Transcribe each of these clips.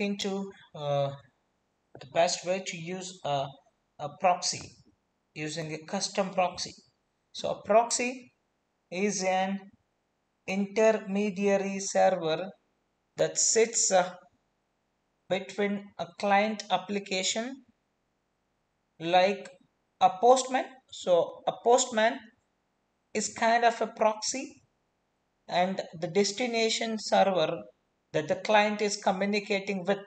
into uh, the best way to use a, a proxy using a custom proxy. So a proxy is an intermediary server that sits uh, between a client application like a postman. So a postman is kind of a proxy and the destination server that the client is communicating with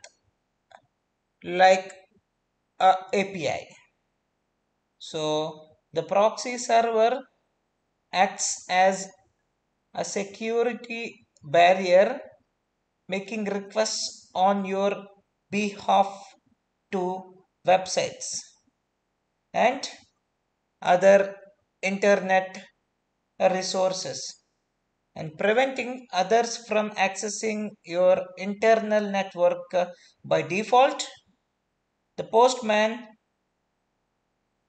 like a API. So the proxy server acts as a security barrier making requests on your behalf to websites and other internet resources and preventing others from accessing your internal network uh, by default the postman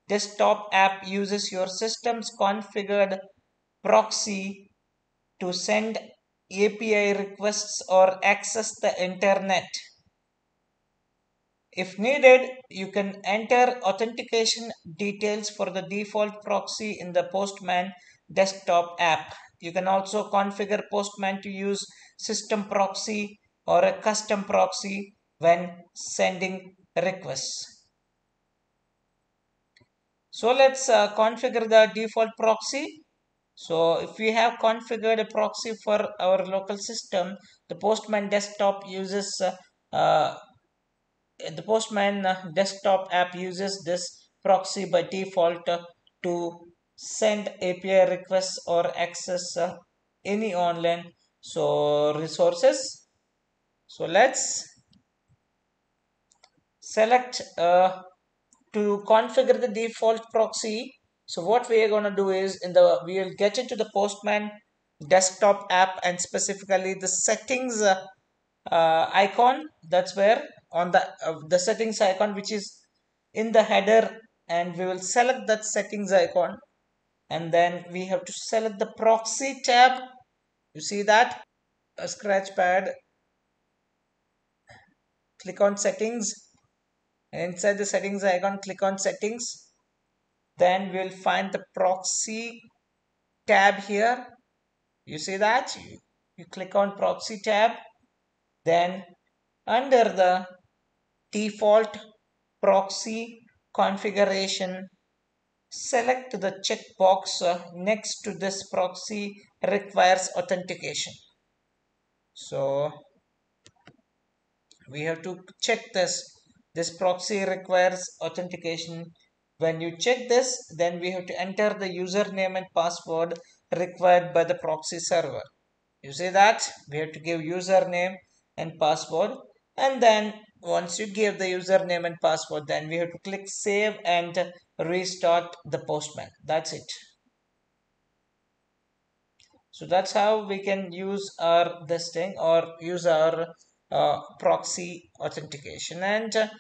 desktop app uses your system's configured proxy to send API requests or access the internet. If needed, you can enter authentication details for the default proxy in the Postman desktop app. You can also configure Postman to use system proxy or a custom proxy when sending requests. So let's uh, configure the default proxy. So if we have configured a proxy for our local system, the Postman desktop uses uh, uh, the Postman desktop app uses this proxy by default to send API requests or access uh, any online so resources. So let's select uh, to configure the default proxy. So what we are going to do is in the we will get into the Postman desktop app and specifically the settings uh, uh, icon. That's where on the uh, the settings icon which is in the header and we will select that settings icon and then we have to select the proxy tab. You see that? A scratch pad. Click on settings. Inside the settings icon click on settings. Then we'll find the proxy tab here. You see that? You, you click on proxy tab. Then under the default proxy configuration select the checkbox uh, next to this proxy requires authentication. So we have to check this. This proxy requires authentication. When you check this then we have to enter the username and password required by the proxy server. You see that? We have to give username and password and then once you give the username and password then we have to click save and restart the postman. That's it. So that's how we can use our this thing or use our uh, proxy authentication. And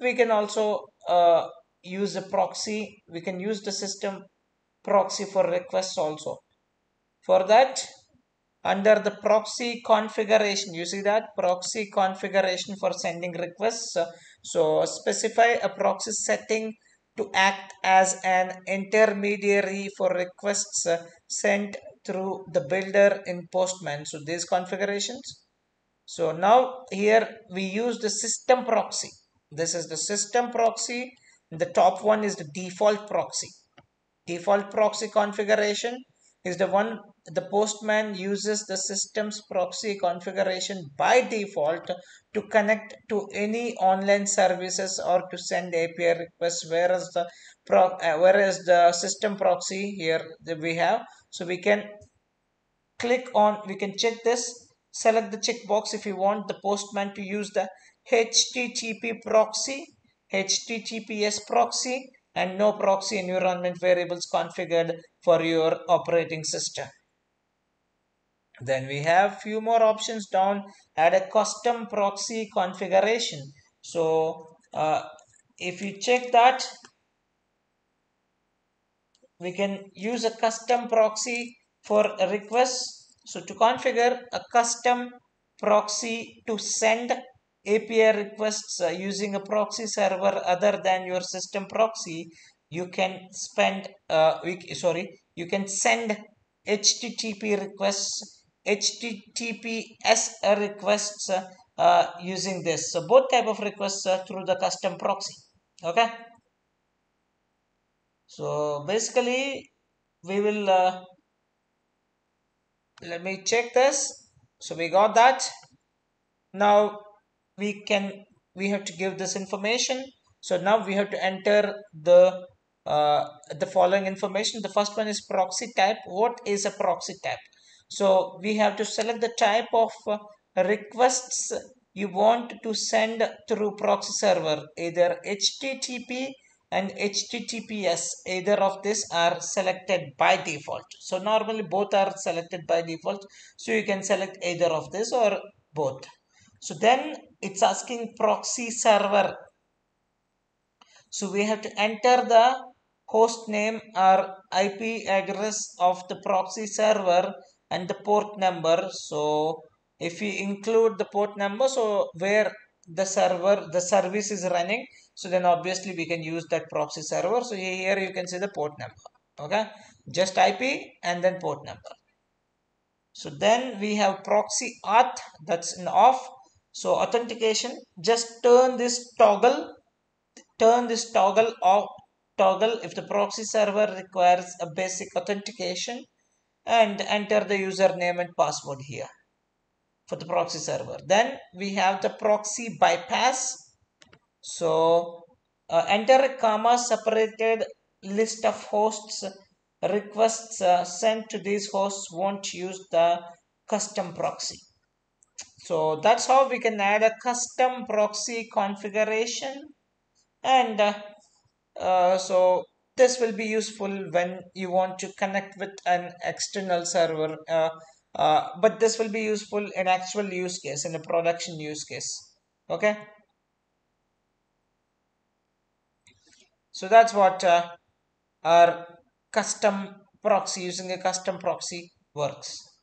we can also uh, use a proxy. We can use the system proxy for requests also. For that under the proxy configuration you see that? Proxy configuration for sending requests. So specify a proxy setting to act as an intermediary for requests uh, sent through the builder in postman. So these configurations. So now here we use the system proxy. This is the system proxy. The top one is the default proxy. Default proxy configuration is the one the postman uses the system's proxy configuration by default to connect to any online services or to send API requests. Whereas the pro, uh, whereas the system proxy here that we have? So we can click on we can check this select the checkbox if you want the postman to use the HTTP proxy HTTPS proxy and no proxy environment variables configured for your operating system. Then we have few more options down add a custom proxy configuration. So uh, if you check that we can use a custom proxy for a request. So to configure a custom proxy to send API requests uh, using a proxy server other than your system proxy, you can spend, uh, sorry, you can send HTTP requests, HTTPS requests uh, using this. So both type of requests through the custom proxy. Okay. So basically, we will uh, let me check this. So we got that. Now we can we have to give this information. So now we have to enter the uh, the following information. The first one is proxy type. What is a proxy type? So we have to select the type of uh, requests you want to send through proxy server, either HTTP and HTTPS. Either of these are selected by default. So normally both are selected by default. So you can select either of this or both. So then it's asking proxy server. So we have to enter the host name or IP address of the proxy server and the port number. So if we include the port number, so where the server, the service is running, so then obviously we can use that proxy server. So here you can see the port number. Okay, just IP and then port number. So then we have proxy auth that's in off. So authentication, just turn this toggle, turn this toggle off toggle if the proxy server requires a basic authentication and enter the username and password here for the proxy server. Then we have the proxy bypass. So uh, enter a comma separated list of hosts requests uh, sent to these hosts won't use the custom proxy. So that's how we can add a custom proxy configuration. And uh, uh, so this will be useful when you want to connect with an external server uh, uh, but this will be useful in actual use case in a production use case. Okay? So that's what uh, our custom proxy using a custom proxy works